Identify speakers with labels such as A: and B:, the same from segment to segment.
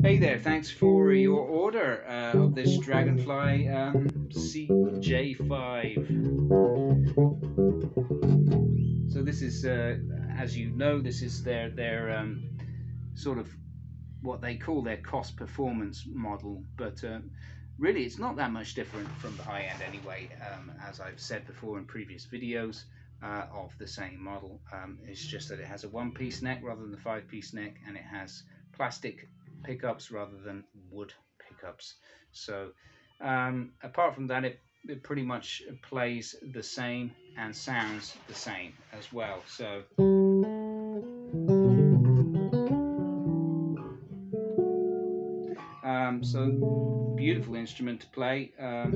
A: Hey there, thanks for your order uh, of this Dragonfly um, CJ5. So this is, uh, as you know, this is their their um, sort of what they call their cost performance model, but uh, really it's not that much different from the high end anyway, um, as I've said before in previous videos. Uh, of the same model. Um, it's just that it has a one-piece neck rather than the five-piece neck, and it has plastic pickups rather than wood pickups. So um, apart from that, it, it pretty much plays the same and sounds the same as well. So. Um, so beautiful instrument to play. Um,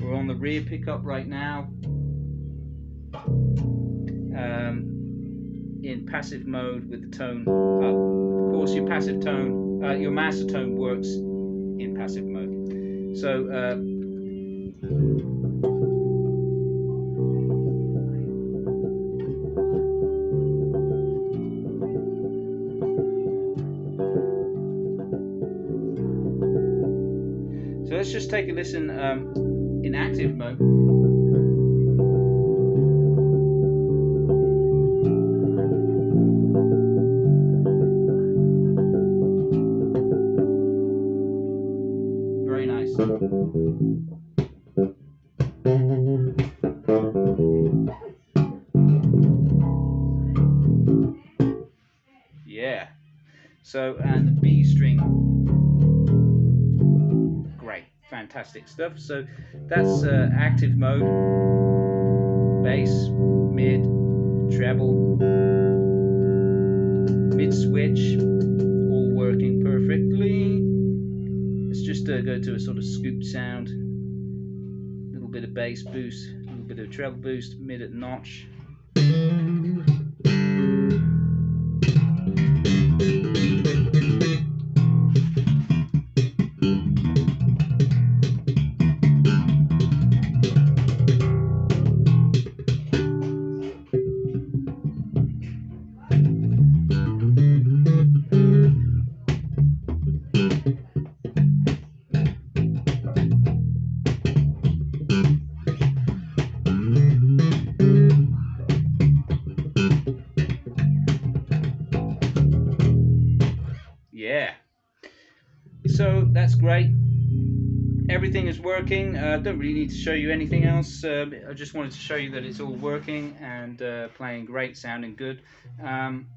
A: we're on the rear pickup right now. Um, in passive mode with the tone up. Of course, your passive tone, uh, your master tone works in passive mode. So. Uh, so let's just take a listen um, in active mode. Yeah. So, and the B string. Great. Fantastic stuff. So, that's uh, active mode. Bass, mid, treble, mid switch, all working perfectly. Go to a sort of scooped sound. A little bit of bass boost, a little bit of treble boost, mid at notch. That's great. Everything is working. I uh, don't really need to show you anything else. Uh, I just wanted to show you that it's all working and uh, playing great, sounding good. Um,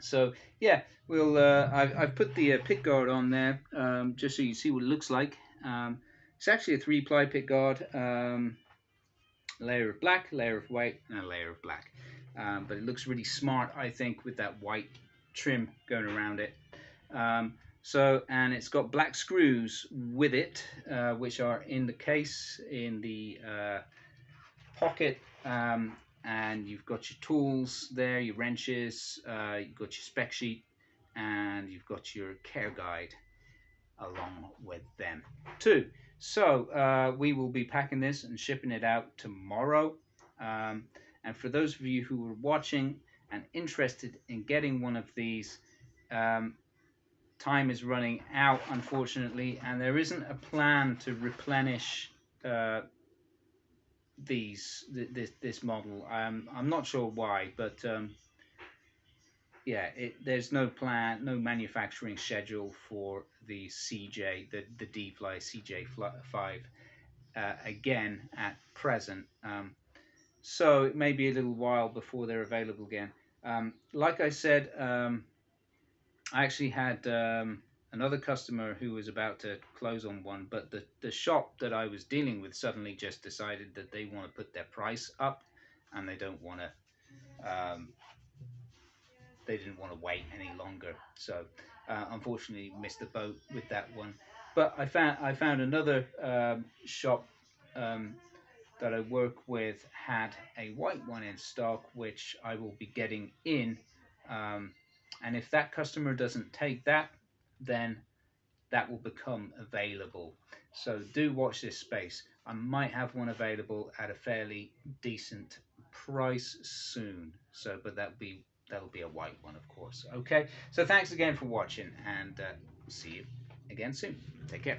A: so yeah, we'll. Uh, I've, I've, put the uh, pick guard on there um, just so you see what it looks like. Um, it's actually a three-ply pick guard. Um, layer of black, layer of white, and a layer of black. Um, but it looks really smart, I think, with that white trim going around it. Um, so, and it's got black screws with it, uh, which are in the case, in the uh, pocket, um, and you've got your tools there, your wrenches, uh, you've got your spec sheet, and you've got your care guide along with them too. So, uh, we will be packing this and shipping it out tomorrow. Um, and for those of you who are watching and interested in getting one of these, um, time is running out, unfortunately, and there isn't a plan to replenish uh, these th this this model. Um, I'm not sure why, but um, yeah, it, there's no plan, no manufacturing schedule for the CJ, the the D-Fly CJ5 uh, again at present. Um, so it may be a little while before they're available again. Um, like I said, um, I actually had um, another customer who was about to close on one, but the, the shop that I was dealing with suddenly just decided that they want to put their price up and they don't want to, um, they didn't want to wait any longer. So uh, unfortunately missed the boat with that one. But I found, I found another um, shop um, that I work with had a white one in stock, which I will be getting in um, and if that customer doesn't take that, then that will become available. So do watch this space. I might have one available at a fairly decent price soon. So, but that'll be that'll be a white one, of course. Okay, so thanks again for watching, and uh, see you again soon. Take care.